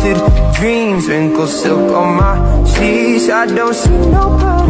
haunted dreams. Wrinkles silk on my cheeks. I don't see nobody